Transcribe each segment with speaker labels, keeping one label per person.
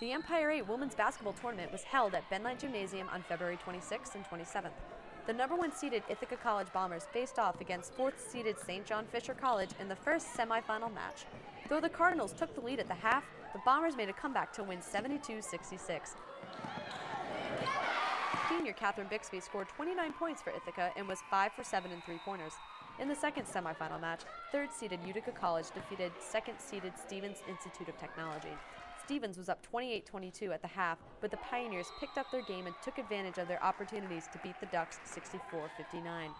Speaker 1: The Empire 8 Women's Basketball Tournament was held at Ben Light Gymnasium on February 26th and 27th. The number one seeded Ithaca College Bombers faced off against fourth seeded St. John Fisher College in the first semifinal match. Though the Cardinals took the lead at the half, the Bombers made a comeback to win 72 66. Senior Catherine Bixby scored 29 points for Ithaca and was 5 for 7 in three pointers. In the second semifinal match, third seeded Utica College defeated second seeded Stevens Institute of Technology. Stevens was up 28 22 at the half, but the Pioneers picked up their game and took advantage of their opportunities to beat the Ducks 64 59.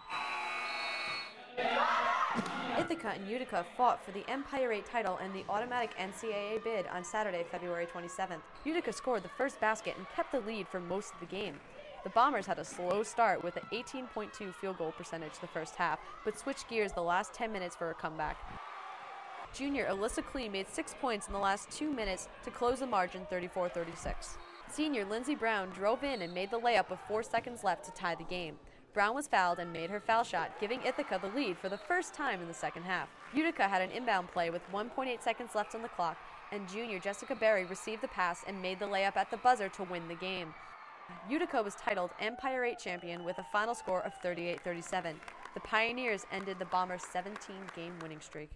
Speaker 1: Ithaca and Utica fought for the Empire 8 title and the automatic NCAA bid on Saturday, February 27th. Utica scored the first basket and kept the lead for most of the game. The Bombers had a slow start with an 18.2 field goal percentage the first half, but switched gears the last 10 minutes for a comeback. Junior Alyssa Klee made six points in the last two minutes to close the margin 34-36. Senior Lindsey Brown drove in and made the layup with four seconds left to tie the game. Brown was fouled and made her foul shot, giving Ithaca the lead for the first time in the second half. Utica had an inbound play with 1.8 seconds left on the clock, and junior Jessica Berry received the pass and made the layup at the buzzer to win the game. Utica was titled Empire 8 champion with a final score of 38-37. The Pioneers ended the Bombers' 17-game winning streak.